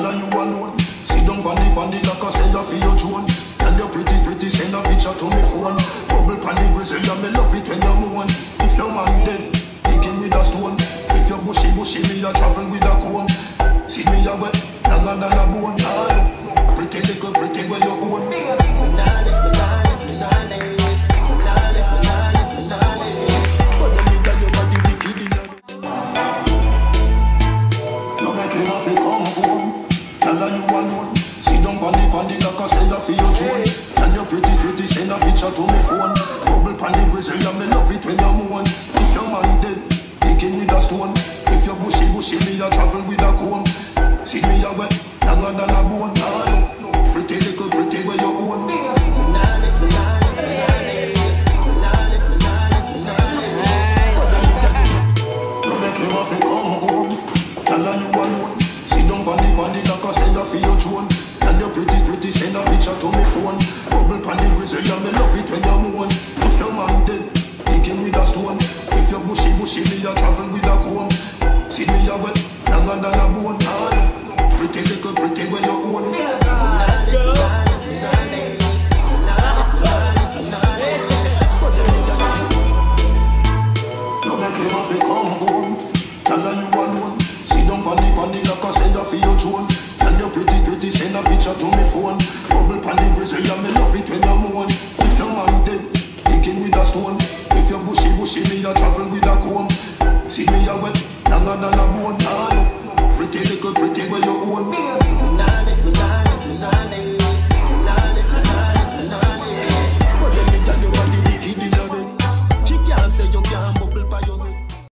girl are you alone? Sit down on the body like I say you feel your drone. Tell your pretty pretty send a picture to me phone. Bubble pan the grizzle and me love it when you moan. If your man dead, pick him with a stone. If you bushy bushy me a travel with a comb. See me a wet, younger than a bone. Pretty little pretty where you own. You alone. Sit down on the the like I say you feel your throne. Tell you pretty pretty send a picture to me phone. Bubble pan the grizzly and me love it when you moan. If your man dead, him with a stone. If you bushy bushy, me a travel with a comb. See me a wet, longer than a bone. Ah, no. Pretty little pretty where you own. You make him have to come home. Tell her you feel your throne. Tell you pretty pretty send a picture to me phone. Bubble pan the grizzly and me love it when you moan. If your man dead, dig him with a stone. If you bushy bushy, me a travel with a comb. See me a wet, longer than a bone. Ah. Pretty little pretty where you own. Home. Tell her you alone. Sit down on the on the like I say you feel your throne. Pretty pretty send a picture to me phone. Bubble pan the grizzly and me love it when you moan. If your man dead, dig with a stone. If you bushy bushy, me a travel with a comb. See me a wet, longer than a bone. Pretty little pretty where you own. Finale.